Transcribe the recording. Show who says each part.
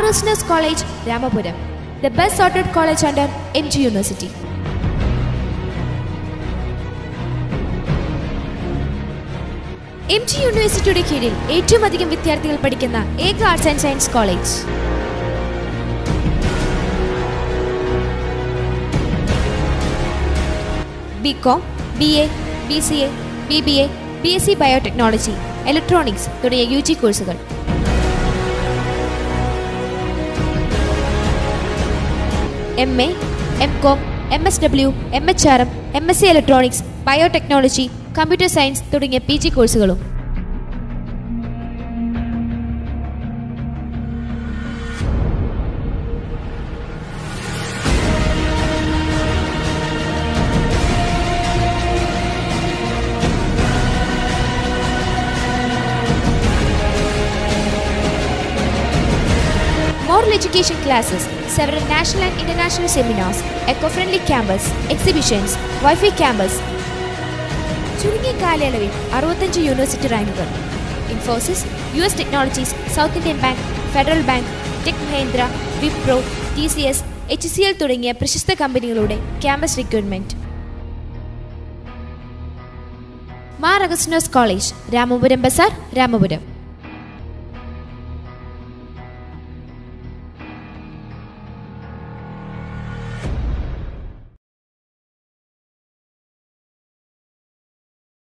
Speaker 1: Agustinus College, Ramapuram, the best sorted college under MG University. M G യൂണിവേഴ്സിറ്റിയുടെ കീഴിൽ ഏറ്റവും അധികം വിദ്യാർത്ഥികൾ പഠിക്കുന്ന ഏക arts and science college B com B A B C A B B A B S C biotechnology electronics തുടങ്ങിയ U G കോഴ്സുകൾ M A M com M S W M H R M M S C electronics biotechnology computer science തുടങ്ങിയ P G കോഴ്സുകളും moral education classes, several national and international seminars, eco-friendly campus, exhibitions, Wi-Fi campus. ചുരുങ്ങിയ കാലയളവിൽ അറുപത്തഞ്ച് university റാങ്കുകൾ Infosys U S technologies South Indian Bank Federal Bank Tech Mahindra Wipro T C S H C L തുടങ്ങിയ പ്രശസ്ത കമ്പനികളുടെ campus recruitment Mar Augustinose college Ramapuram Bazar Ramapuram.